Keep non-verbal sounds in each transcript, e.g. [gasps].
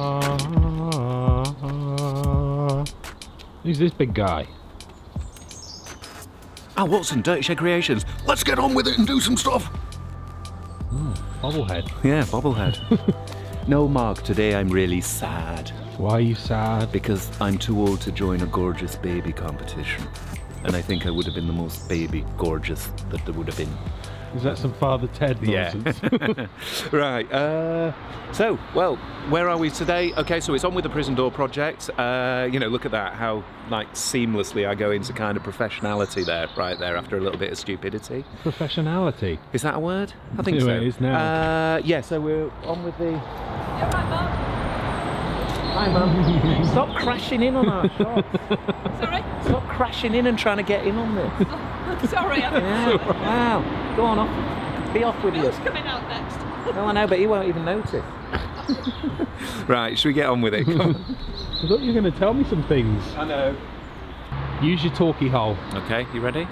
Uh, who's this big guy? Oh, Watson, Dirty Shed Creations. Let's get on with it and do some stuff. Hmm, bobblehead. Yeah, bobblehead. [laughs] no, Mark, today I'm really sad Why are you sad? because I'm too old to join a gorgeous baby competition. And I think I would have been the most baby gorgeous that there would have been. Is that some Father Ted nonsense? [laughs] [laughs] right. Uh, so, well, where are we today? Okay, so it's on with the Prison Door project. Uh, you know, look at that, how like seamlessly I go into kind of professionality there, right there, after a little bit of stupidity. Professionality. Is that a word? I think Yeah, so. it is now. Uh, yeah, so we're on with the. Hi, Mum. Stop crashing in on our [laughs] shots. Sorry? Stop crashing in and trying to get in on this. [laughs] Sorry, I'm Yeah. wow. Go on off. Be off with you. Who's coming out next? No, I know, but he won't even notice. [laughs] right, should we get on with it? Come on. [laughs] I thought you were going to tell me some things. I know. Use your talkie hole. Okay, you ready?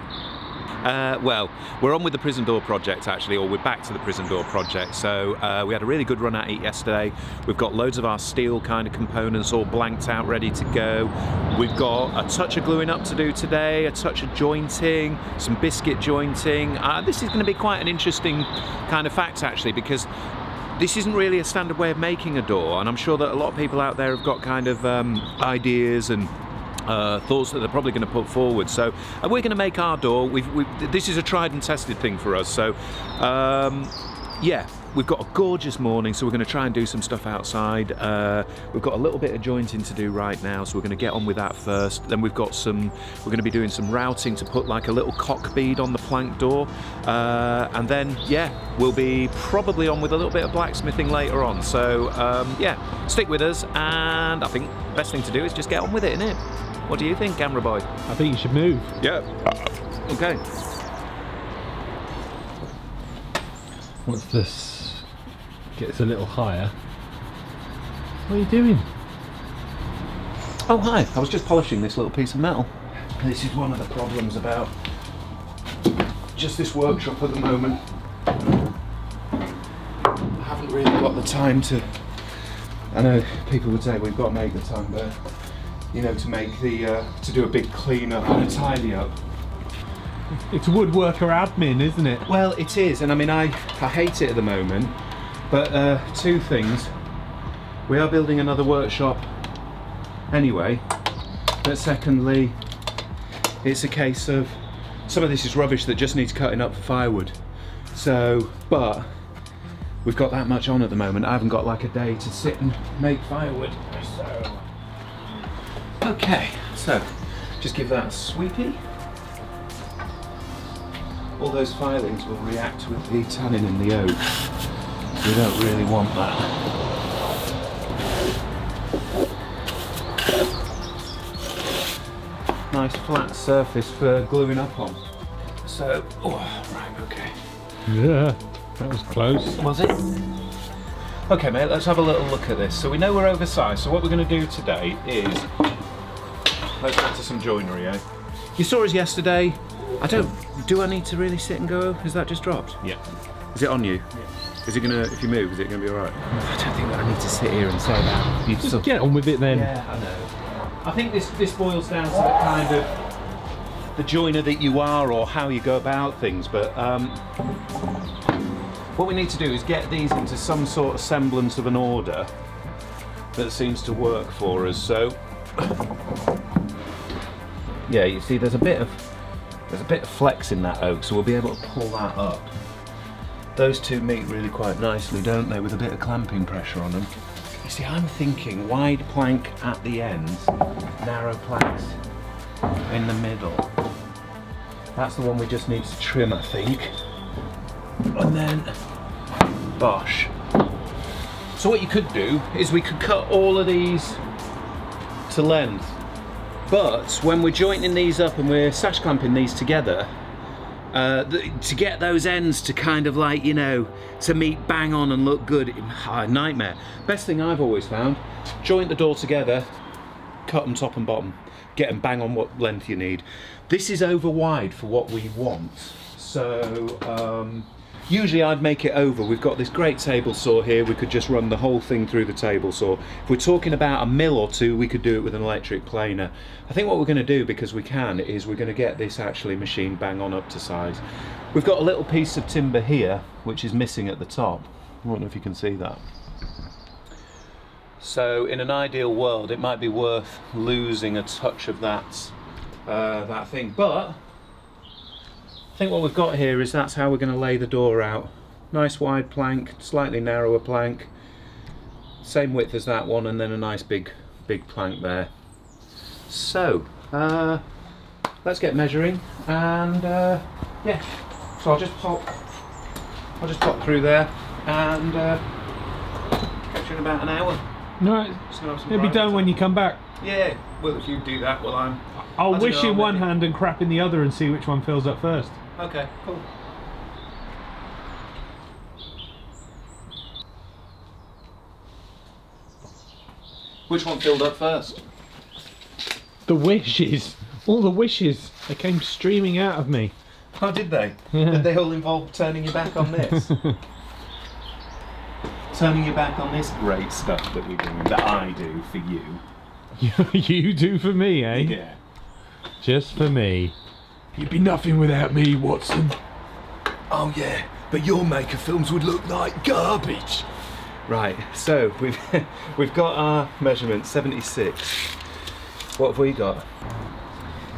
Uh, well, we're on with the Prison Door project actually, or we're back to the Prison Door project. So uh, we had a really good run at it yesterday. We've got loads of our steel kind of components all blanked out, ready to go. We've got a touch of gluing up to do today, a touch of jointing, some biscuit jointing. Uh, this is going to be quite an interesting kind of fact actually, because this isn't really a standard way of making a door, and I'm sure that a lot of people out there have got kind of um, ideas and uh, thoughts that they're probably going to put forward. So uh, we're going to make our door. We've, we've, this is a tried and tested thing for us. So um, yeah, we've got a gorgeous morning, so we're going to try and do some stuff outside. Uh, we've got a little bit of jointing to do right now, so we're going to get on with that first. Then we've got some. We're going to be doing some routing to put like a little cock bead on the plank door, uh, and then yeah, we'll be probably on with a little bit of blacksmithing later on. So um, yeah, stick with us, and I think the best thing to do is just get on with it, innit? What do you think, camera boy? I think you should move. Yeah. Okay. Once this gets a little higher. What are you doing? Oh hi, I was just polishing this little piece of metal. This is one of the problems about just this workshop at the moment. I haven't really got the time to. I know people would say we've got to make the time, but you know, to make the uh, to do a big clean up and a tidy up. It's woodworker admin, isn't it? Well, it is, and I mean, I, I hate it at the moment, but uh, two things. We are building another workshop anyway, but secondly, it's a case of some of this is rubbish that just needs cutting up for firewood. So, but we've got that much on at the moment. I haven't got like a day to sit and make firewood. So, okay, so just give that a sweepie all those filings will react with the tannin in the oak. We don't really want that. Nice flat surface for gluing up on. So, oh, right, okay. Yeah, that was close. Was it? Okay, mate, let's have a little look at this. So we know we're oversized, so what we're going to do today is... Let's get to some joinery, eh? You saw us yesterday. I don't... Do I need to really sit and go? Has that just dropped? Yeah. Is it on you? Is it gonna, if you move, is it gonna be alright? I don't think that I need to sit here and say that. You Just get on with it then. yeah, I know. I think this this boils down to the kind of the joiner that you are or how you go about things. But um, what we need to do is get these into some sort of semblance of an order that seems to work for us. So yeah, you see, there's a bit of there's a bit of flex in that oak, so we'll be able to pull that up. Those two meet really quite nicely, don't they, with a bit of clamping pressure on them. You see, I'm thinking wide plank at the ends, narrow planks in the middle. That's the one we just need to trim, I think. And then, bosh. So what you could do is we could cut all of these to length. But when we're jointing these up and we're sash clamping these together, uh, th- to get those ends to kind of like, you know, to meet bang on and look good, ah, nightmare. Best thing I've always found, joint the door together, cut them top and bottom, get them bang on what length you need. This is over wide for what we want. So, um, Usually I'd make it over. We've got this great table saw here. We could just run the whole thing through the table saw. If we're talking about a mill or two, we could do it with an electric planer. I think what we're going to do, because we can, is we're going to get this actually machined bang on up to size. We've got a little piece of timber here, which is missing at the top. I don't know if you can see that. So in an ideal world, it might be worth losing a touch of that, uh, that thing. But I think what we've got here is that's how we're going to lay the door out. Nice wide plank, slightly narrower plank, same width as that one, and then a nice big, big plank there. So, uh, let's get measuring, and uh, yeah. So I'll just pop, I'll just pop through there, and uh, catch you in about an hour. No, Just gonna have some it'll be done when you come back. Yeah. Well, if you do that, well, I'm. I'll wish in one hand and crap in the other and see which one fills up first. Okay. Cool. Which one filled up first? The wishes, all the wishes, they came streaming out of me. How did they? Yeah. Did they all involve turning your back on this? [laughs] turning your back on this great stuff that we do, that I do for you. [laughs] you do for me, eh? Yeah. Just for me. You'd be nothing without me, Watson. Oh yeah, but your maker films would look like garbage. Right, so we've [laughs] we've got our measurement 76. What have we got?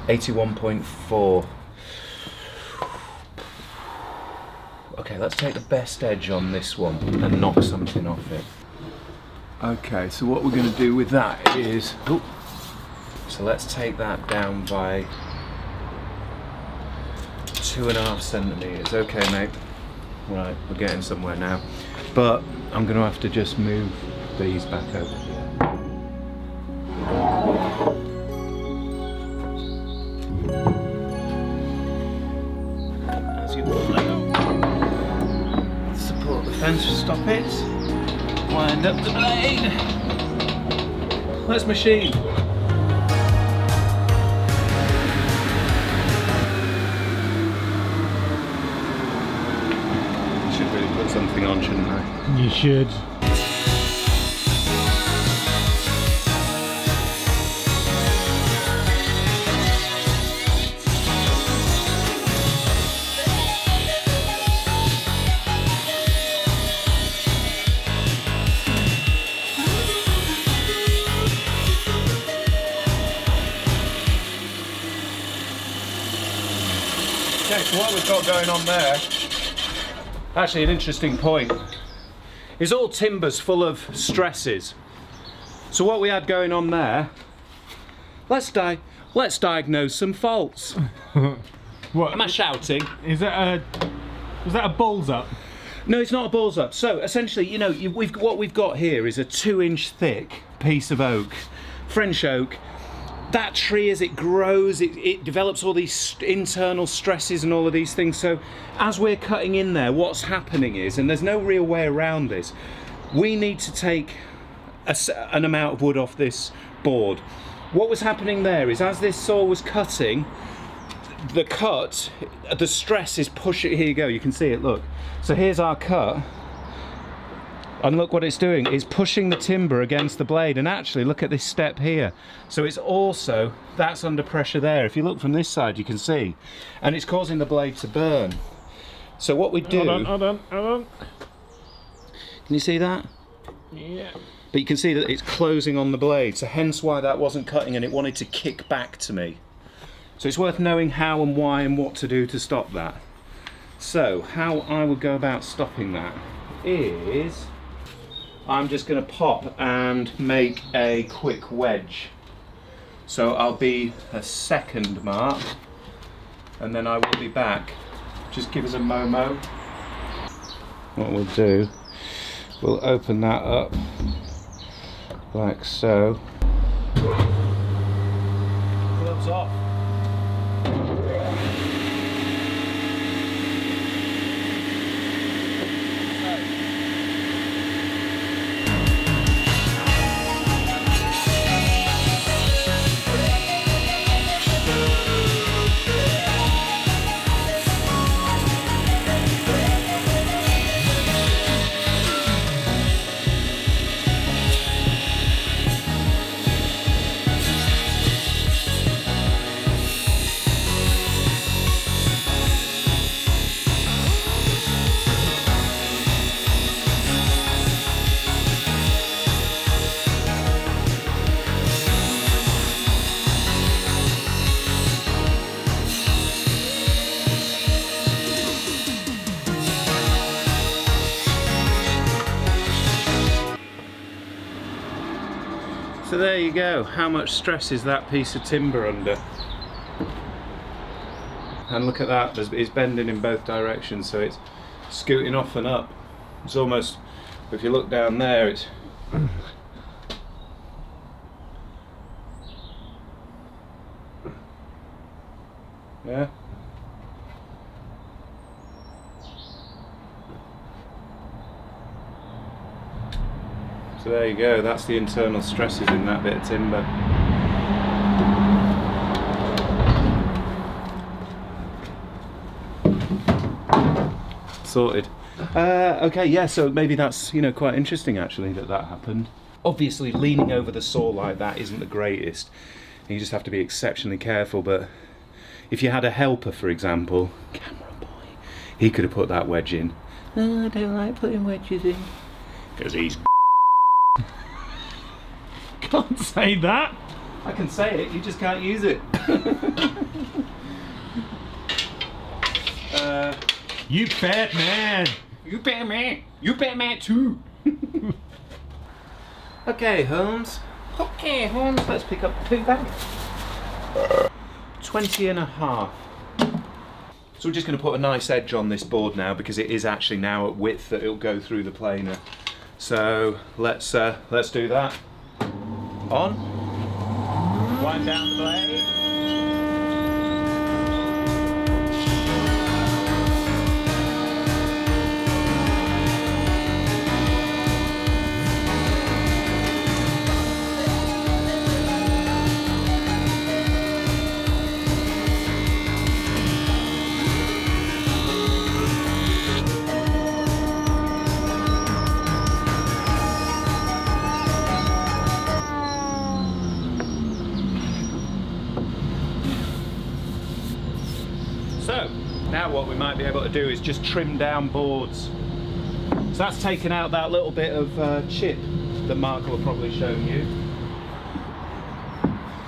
81.4. Okay, let's take the best edge on this one and knock something off it. Okay, so what we're going to do with that is, oh, so let's take that down by two and a half centimeters. Okay, mate. Right, we're getting somewhere now. But I'm to have to just move these back over here. As you all know, support the fence, stop it, wind up the blade. Let's machine. Something on, shouldn't I? You should. Okay, so what we've got going on there, actually an interesting point, is all timbers full of stresses. So what we had going on there, let's di let's diagnose some faults. [laughs] What? Am I shouting? Is that a? Was that a balls up? No, it's not a balls up. So essentially, you know, you, we've what we've got here is a two-inch thick piece of oak, French oak. That tree, as it grows, it, it develops all these internal stresses and all of these things. So, as we're cutting in there, what's happening is, and there's no real way around this, we need to take a an amount of wood off this board. What was happening there is, as this saw was cutting, the cut, the stress is pushing. Here you go. You can see it. Look. So here's our cut. And look what it's doing. It's pushing the timber against the blade. And actually, look at this step here. So it's also, that's under pressure there. If you look from this side, you can see. And it's causing the blade to burn. So what we do, Hold on, hold on, hold on. can you see that? Yeah. But you can see that it's closing on the blade. So hence why that wasn't cutting and it wanted to kick back to me. So it's worth knowing how and why and what to do to stop that. So how I would go about stopping that is I'm just going to pop and make a quick wedge. So I'll be a second mark and then I will be back. Just give us a momo. What we'll do, we'll open that up like so. Gloves off. So there you go. How much stress is that piece of timber under? And look at that, it's bending in both directions, so it's scooting off and up. It's almost, if you look down there, it's. Yeah. So there you go, that's the internal stresses in that bit of timber. Sorted. Uh, okay, yeah, so maybe that's, you know, quite interesting actually that that happened. Obviously, leaning over the saw like that isn't the greatest. You just have to be exceptionally careful, but if you had a helper, for example, camera boy, he could have put that wedge in. No, I don't like putting wedges in. Because he's Can't say that. I can say it, you just can't use it. [laughs] uh, You fat man. you Batman! You Batman too! [laughs] okay, Holmes. Okay, Holmes, let's pick up the poo bag. 20 and a half. So we're just going to put a nice edge on this board now because it is actually now at width that it'll go through the planer. So let's uh, let's do that. On. Wind down the just trim down boards. So that's taken out that little bit of uh, chip that Mark will probably shown you.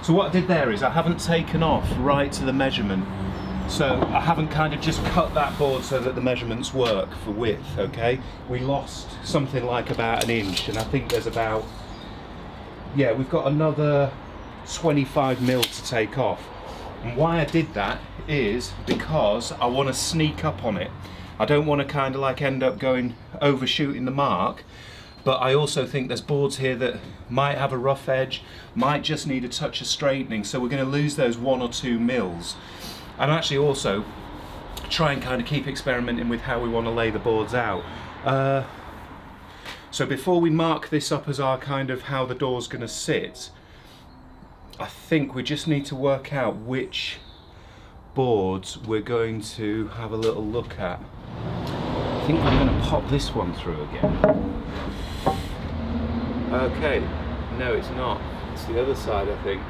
So what I did there is I haven't taken off right to the measurement. So I haven't kind of just cut that board so that the measurements work for width, okay? We lost something like about an inch and I think there's about, yeah, we've got another 25 mil to take off. And why I did that is because I want to sneak up on it. I don't want to kind of like end up going overshooting the mark, but I also think there's boards here that might have a rough edge, might just need a touch of straightening, so we're going to lose those one or two mils. And actually also try and kind of keep experimenting with how we want to lay the boards out. Uh, so before we mark this up as our kind of how the door's going to sit, I think we just need to work out which boards we're going to have a little look at. I think I'm going to pop this one through again. Okay, no it's not. It's the other side I think.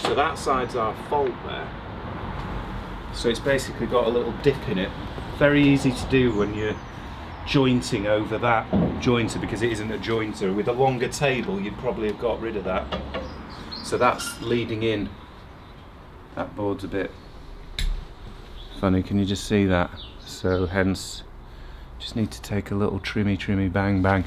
So that side's our fault there. So it's basically got a little dip in it. Very easy to do when you're jointing over that jointer because it isn't a jointer. With a longer table you'd probably have got rid of that. So that's leading in. That board's a bit funny, can you just see that? So hence, just need to take a little trimmy trimmy bang bang.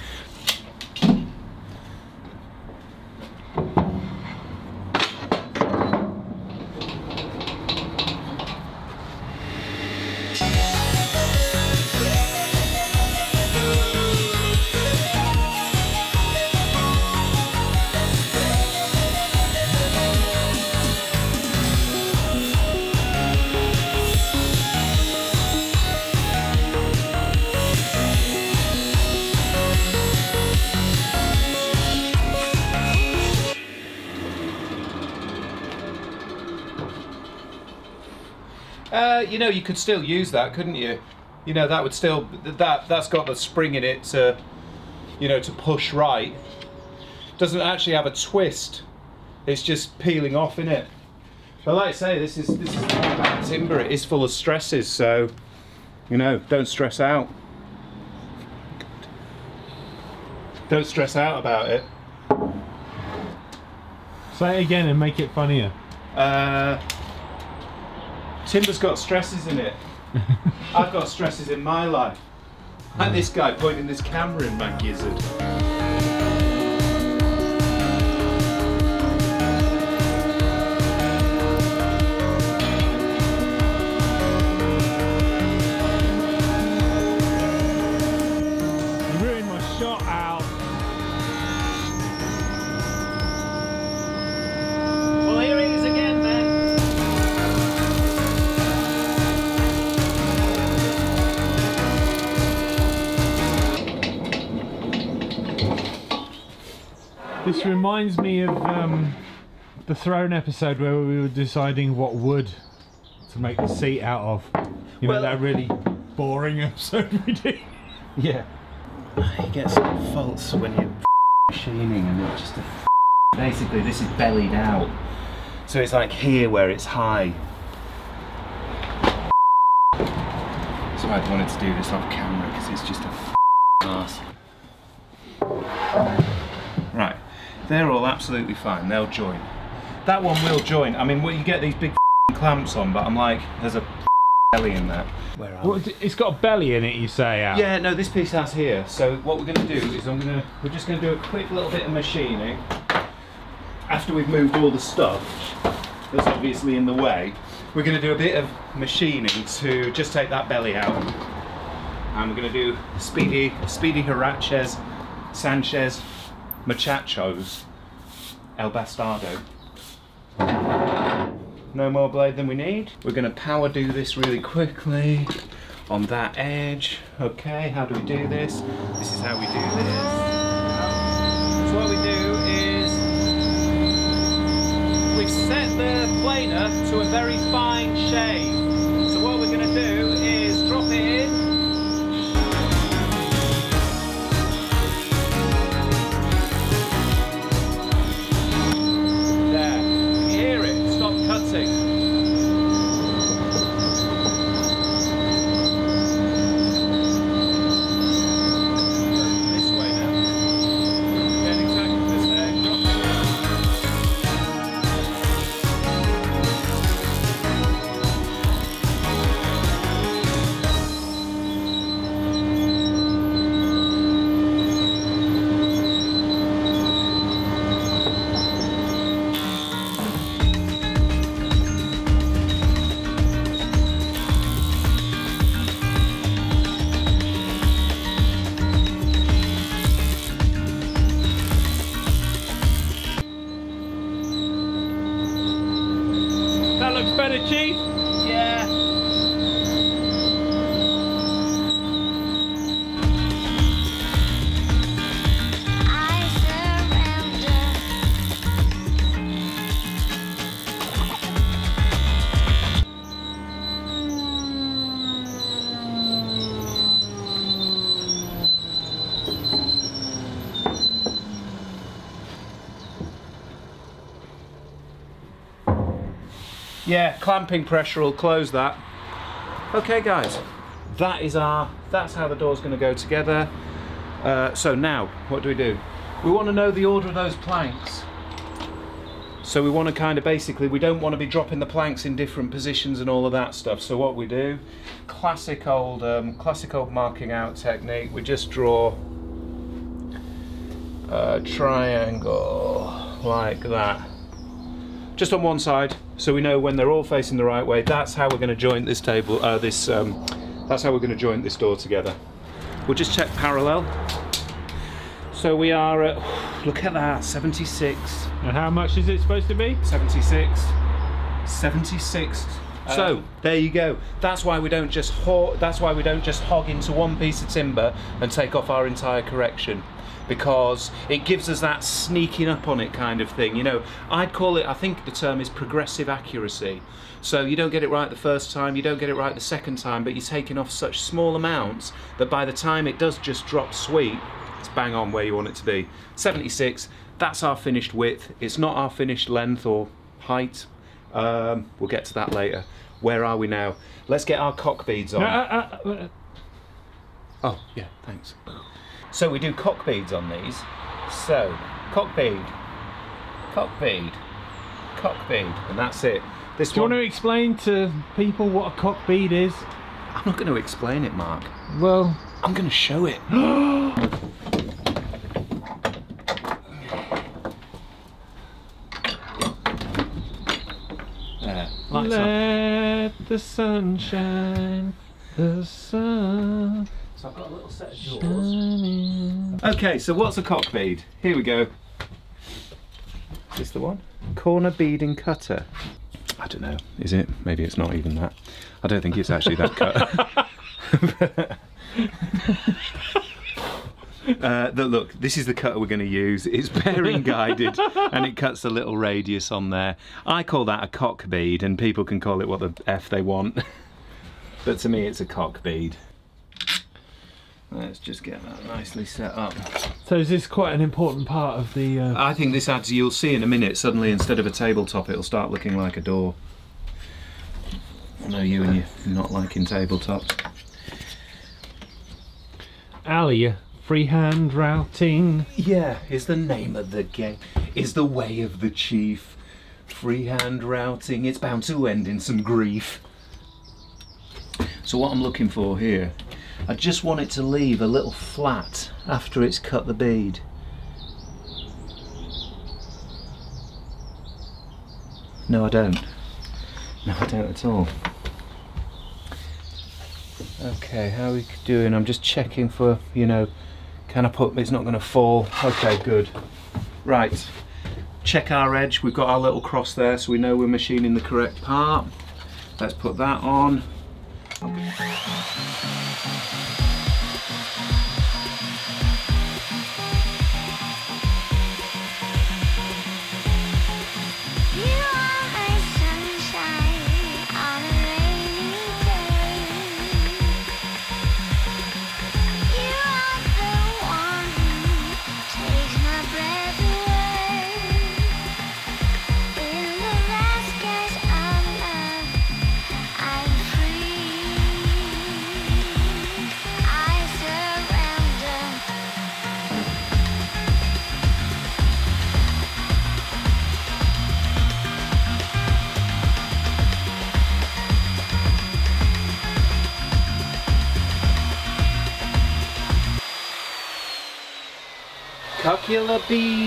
Know, you could still use that, couldn't you? You know, that would still that that's got the spring in it to, you know, to push right. Doesn't actually have a twist. It's just peeling off in it. But like I say, this is this is timber. It is full of stresses, so you know, don't stress out. Don't stress out about it. Say it again and make it funnier. Uh, timber's got stresses in it. [laughs] I've got stresses in my life. And this guy pointing this camera in my gizzard. Reminds me of um, the Throne episode where we were deciding what wood to make the seat out of. You know Well- that really boring [laughs] episode we did. Yeah. You get some faults when you're machining and it's just a [laughs] basically this is bellied out. So it's like here where it's high. So I wanted to do this off camera because it's just a. [laughs] Right, they're all absolutely fine. They'll join. That one will join. I mean, well, you get these big clamps on, but I'm like, there's a belly in that. Where are? Well, it's got a belly in it, you say, Al? Yeah, no, this piece has here. So what we're going to do is I'm going to we're just going to do a quick little bit of machining after we've moved all the stuff that's obviously in the way. We're going to do a bit of machining to just take that belly out, and we're going to do speedy speedy Hiraches, Sanchez, Machachos, El Bastardo. No more blade than we need. We're going to power do this really quickly on that edge. Okay, how do we do this? This is how we do this. So what we do is we've set the planer to a very fine Yeah, clamping pressure will close that. Okay, guys, that is our. That's how the door's going to go together. Uh, so now, what do we do? We want to know the order of those planks. So we want to kind of basically, we don't want to be dropping the planks in different positions and all of that stuff. So what we do, classic old, um, classic old marking out technique. We just draw a triangle like that just on one side so we know when they're all facing the right way that's how we're going to join this table uh, this um, that's how we're going to join this door together. We'll just check parallel. So we are at look at that 76 And how much is it supposed to be? 76 76 so Um, there you go. that's why we don't just that's why we don't just hog into one piece of timber and take off our entire correction. Because it gives us that sneaking up on it kind of thing you know. I'd call it i think the term is progressive accuracy. So you don't get it right the first time you don't get it right the second time but you're taking off such small amounts that by the time it does just drop sweet it's bang on where you want it to be. 76 that's our finished width. It's not our finished length or height um, we'll get to that later. Where are we now? Let's get our cock beads on. Uh, uh, uh, Oh, yeah, thanks. So we do cock beads on these. So, cock bead, cock bead, cock bead, and that's it. This do you one, want to explain to people what a cock bead is? I'm not going to explain it, Mark. Well, I'm going to show it. [gasps] [gasps] [gasps] there, up. let the sun shine, the sun. So I've got a little set of doors. Okay, so what's a cock bead? Here we go. Is this the one? Corner beading cutter. I don't know. Is it? Maybe it's not even that. I don't think it's actually that cut. [laughs] [laughs] [laughs] Uh, the, look, this is the cutter we're going to use. It's bearing guided [laughs] and it cuts a little radius on there. I call that a cock bead and people can call it what the F they want. [laughs] but to me it's a cock bead. Let's just get that nicely set up. So is this quite an important part of the? Uh... I think this adds, you'll see in a minute, suddenly instead of a tabletop it'll start looking like a door. I know you and you're not liking tabletops. Ali, freehand routing. Yeah, is the name of the game. Is the way of the chief. Freehand routing, it's bound to end in some grief. So what I'm looking for here, I just want it to leave a little flat after it's cut the bead. No, I don't. No, I don't at all. Okay, how are we doing? I'm just checking for, you know, can I put, it's not going to fall. Okay, good. Right, check our edge. We've got our little cross there so we know we're machining the correct part. Let's put that on.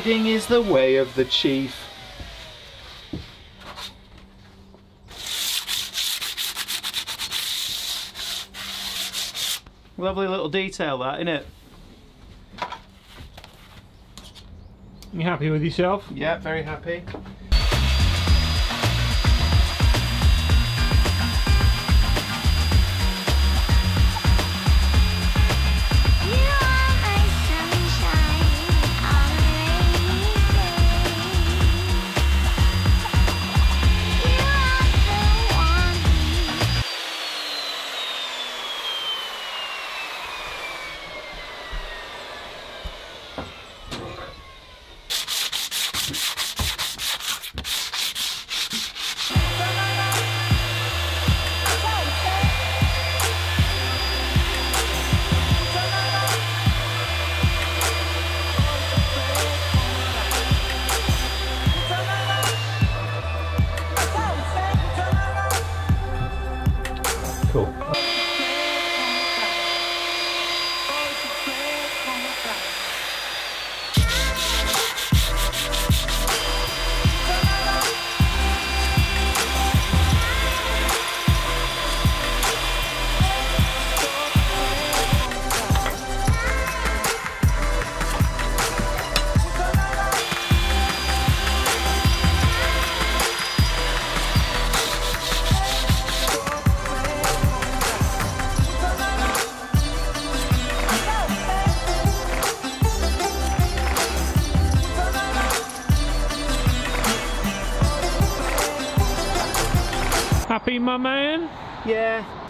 Is the way of the chief. Lovely little detail that, isn't it? You happy with yourself? Yeah, very happy.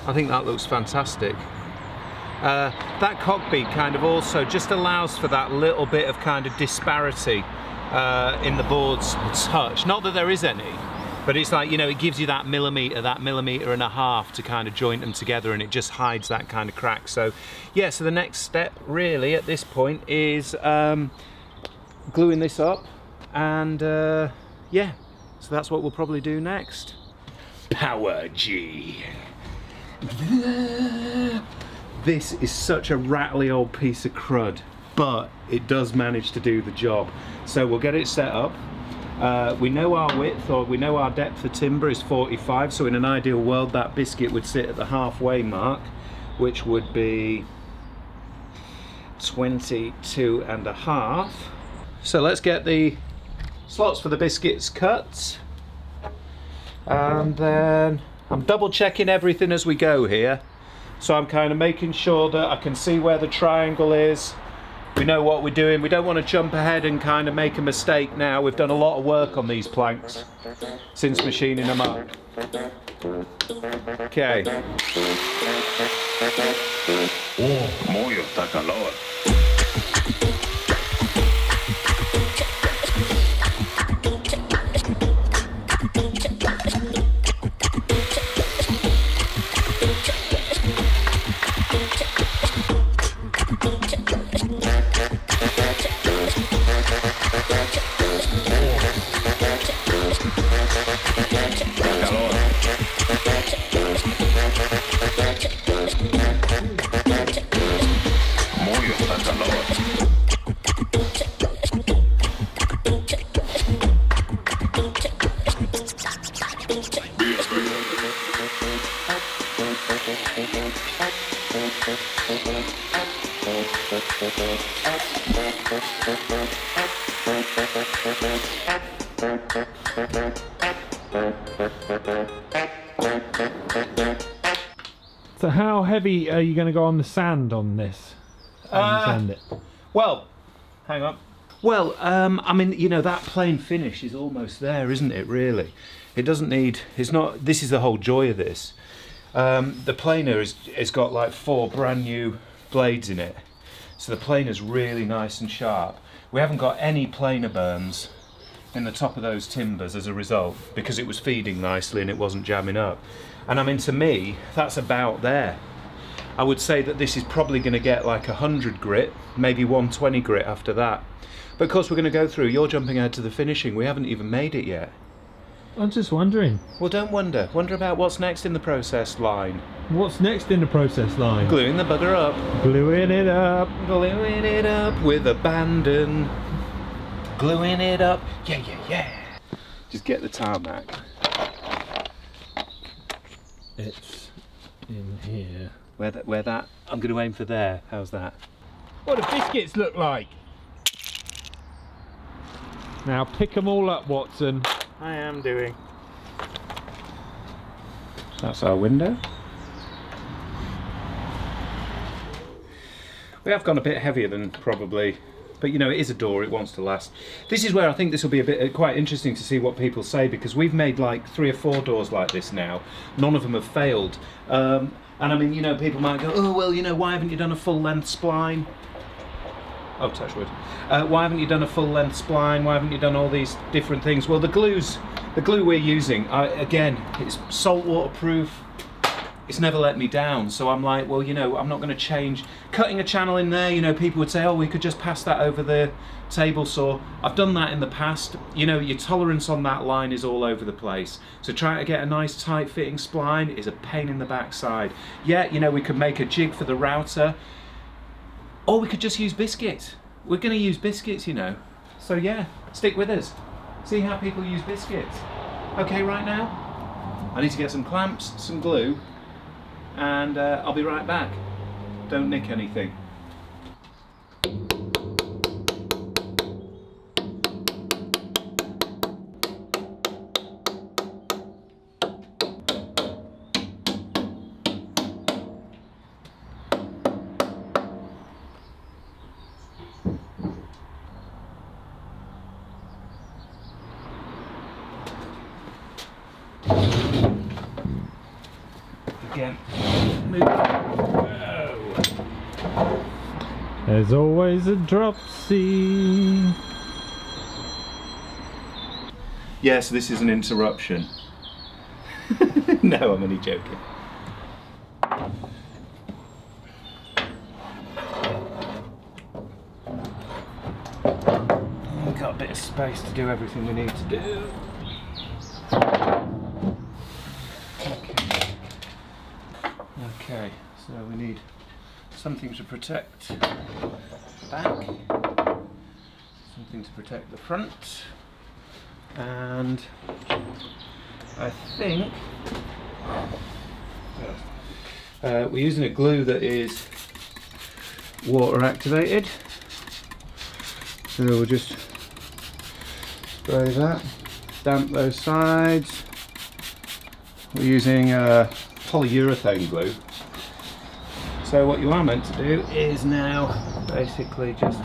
I think that looks fantastic. Uh, that cockbead kind of also just allows for that little bit of kind of disparity uh, in the board's touch. Not that there is any, but it's like, you know, it gives you that millimetre, that millimetre and a half to kind of joint them together and it just hides that kind of crack. So, yeah, so the next step really at this point is um, gluing this up and uh, yeah, so that's what we'll probably do next. Power G. This is such a rattly old piece of crud, but it does manage to do the job. So we'll get it set up. Uh, we know our width or we know our depth of timber is 45, so in an ideal world that biscuit would sit at the halfway mark, which would be 22 and a half. So let's get the slots for the biscuits cut. And then I'm double checking everything as we go here. So I'm kind of making sure that I can see where the triangle is. We know what we're doing. We don't want to jump ahead and kind of make a mistake now. We've done a lot of work on these planks since machining them up. Okay. お you going to go on the sand on this? As Uh, sand it? Well, hang on. Well, um, I mean, you know, that plain finish is almost there, isn't it? Really, it doesn't need. It's not. This is the whole joy of this. Um, the planer is. It's got like four brand new blades in it, so the planer's really nice and sharp. We haven't got any planer burns in the top of those timbers as a result because it was feeding nicely and it wasn't jamming up. And I mean, to me, that's about there. I would say that this is probably going to get like 100 grit, maybe 120 grit after that. But of course, we're going to go through. You're jumping ahead to the finishing. We haven't even made it yet. I'm just wondering, Well, don't wonder. Wonder about what's next in the process line. what's next in the process line? Gluing the bugger up. Gluing it up. Gluing it up with abandon. Gluing it up. Yeah, yeah, yeah. Just get the tarmac. It's in here. Where that? Where that? I'm going to aim for there. How's that? What do biscuits look like? Now pick them all up, Watson. I am doing. That's our window. We have gone a bit heavier than probably, but you know, it is a door, it wants to last. This is where I think this will be a bit uh, quite interesting to see what people say because we've made like three or four doors like this now. None of them have failed. Um, and I mean, you know, people might go, oh, well, you know, why haven't you done a full length spline? Oh, touch wood. Uh, why haven't you done a full length spline? Why haven't you done all these different things? Well, the glues, the glue we're using, I, again, it's salt. It's never let me down. So I'm like, well, you know, I'm not going to change. Cutting a channel in there, you know, people would say, oh, we could just pass that over the table saw. I've done that in the past. You know, your tolerance on that line is all over the place. So trying to get a nice tight fitting spline is a pain in the backside. Yeah, you know, we could make a jig for the router. Or we could just use biscuits. We're going to use biscuits, you know. So yeah, stick with us. See how people use biscuits. Okay, right now, I need to get some clamps, some glue, and uh, I'll be right back. Don't nick anything. There's always a dropsy. Yes, this is an interruption. [laughs] no, I'm only joking. We've got a bit of space to do everything we need to do. Okay. Okay, so we need something to protect the back, something to protect the front, and I think uh, we're using a glue that is water activated. So we'll just spray that, damp those sides. We're using uh, polyurethane glue. So what you are meant to do is now basically just,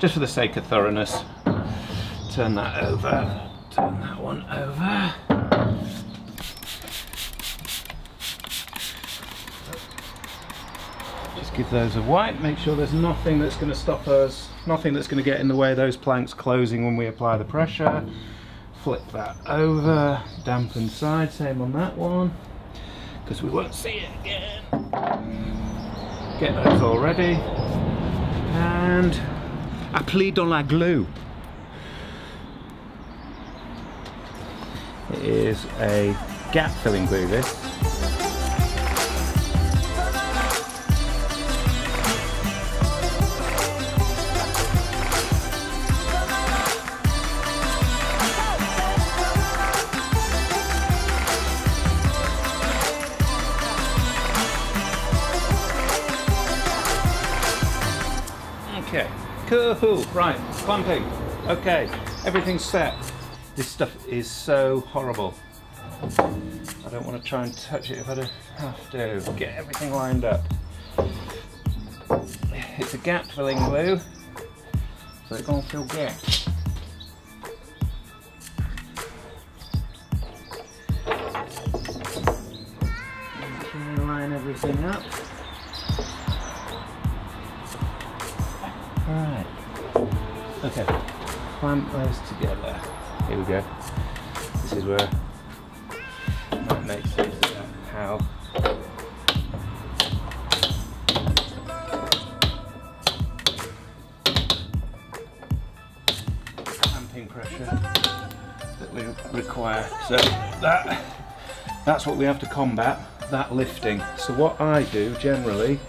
just for the sake of thoroughness, turn that over, turn that one over. Just give those a wipe, make sure there's nothing that's going to stop us, nothing that's going to get in the way of those planks closing when we apply the pressure. Flip that over, dampen side, same on that one, because we won't see it again. Get those all ready. And applique dans la glue. It is a gap filling glue this. Cool, right, clamping. Okay, everything's set. This stuff is so horrible. I don't want to try and touch it if I don't have to. Get everything lined up. It's a gap filling glue, so it's gonna fill gaps. Line everything up. Alright. Okay. Clamp those together. Here we go. This is where that makes sense how clamping pressure that we require. So that that's what we have to combat, that lifting. So what I do generally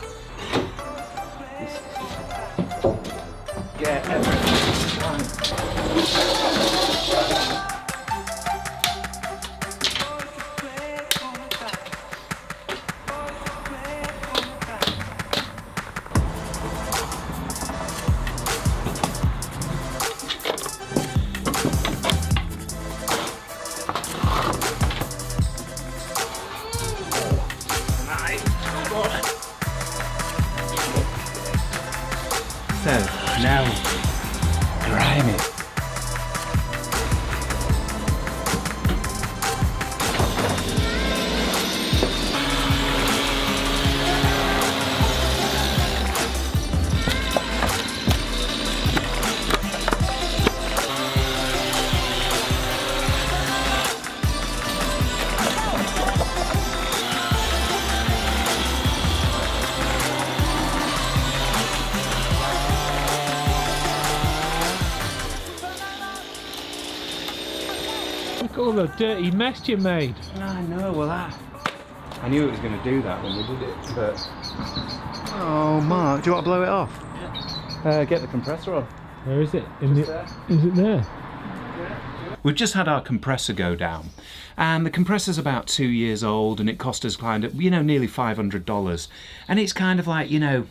Look at all the dirty mess you made. I know, well that. I knew it was going to do that when we did it, but. Oh, Mark, do you want to blow it off? Uh, get the compressor on. Where is it? In the, there. is it there? We've just had our compressor go down, and the compressor's about two years old, and it cost us kind of, you know, nearly $500. And it's kind of like, you know,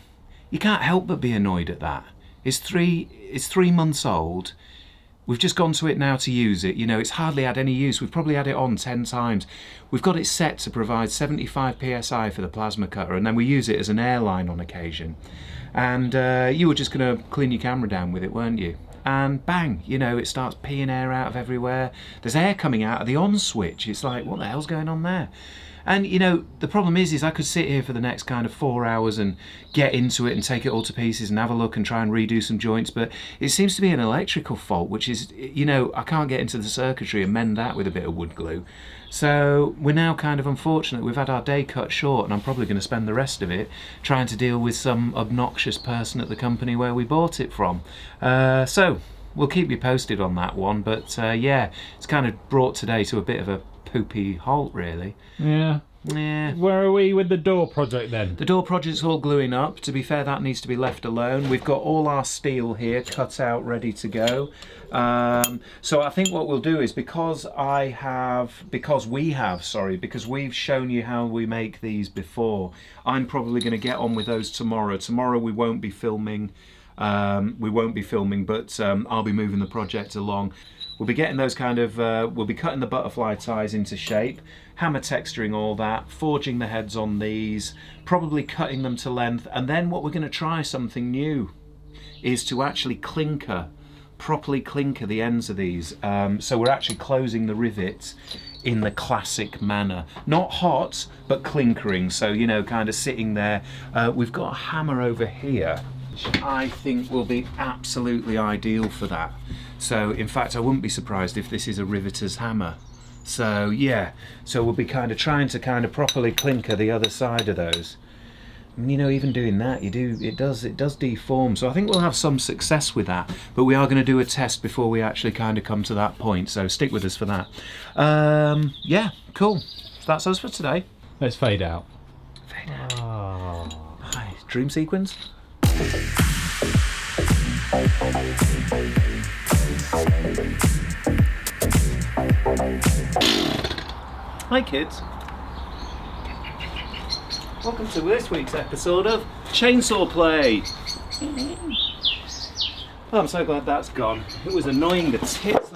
you can't help but be annoyed at that. It's three, it's three months old. We've just gone to it now to use it. You know, it's hardly had any use. We've probably had it on 10 times. We've got it set to provide 75 psi for the plasma cutter, and then we use it as an airline on occasion. And uh, you were just going to clean your camera down with it, weren't you? And bang, you know, it starts peeing air out of everywhere. There's air coming out of the on switch. It's like, what the hell's going on there? And you know, the problem is, is I could sit here for the next kind of four hours and get into it and take it all to pieces and have a look and try and redo some joints, but it seems to be an electrical fault, which is, you know, I can't get into the circuitry and mend that with a bit of wood glue. So we're now kind of unfortunate. We've had our day cut short, and I'm probably going to spend the rest of it trying to deal with some obnoxious person at the company where we bought it from. Uh, so we'll keep you posted on that one, but uh, yeah, it's kind of brought today to a bit of a poopy halt, really. Yeah. Yeah. Where are we with the door project then? The door project's all gluing up. To be fair, that needs to be left alone. We've got all our steel here cut out, ready to go. Um, so I think what we'll do is because I have, because we have, sorry, because we've shown you how we make these before, I'm probably going to get on with those tomorrow. Tomorrow we won't be filming. Um, we won't be filming, but um, I'll be moving the project along. We'll be getting those kind of, uh, we'll be cutting the butterfly ties into shape, hammer texturing all that, forging the heads on these, probably cutting them to length, and then what we're going to try something new is to actually clinker, properly clinker the ends of these. Um, so we're actually closing the rivets in the classic manner. Not hot, but clinkering, so you know, kind of sitting there. Uh, we've got a hammer over here, which I think will be absolutely ideal for that. So in fact, I wouldn't be surprised if this is a riveter's hammer. So yeah, so we'll be kind of trying to kind of properly clinker the other side of those. And, you know, even doing that, you do it does it does deform. So I think we'll have some success with that. But we are going to do a test before we actually kind of come to that point. So stick with us for that. Um, yeah, cool. So that's us for today. Let's fade out. Hi, dream sequence. Hi kids. Welcome to this week's episode of Chainsaw Play. Oh, I'm so glad that's gone. It was annoying the tits.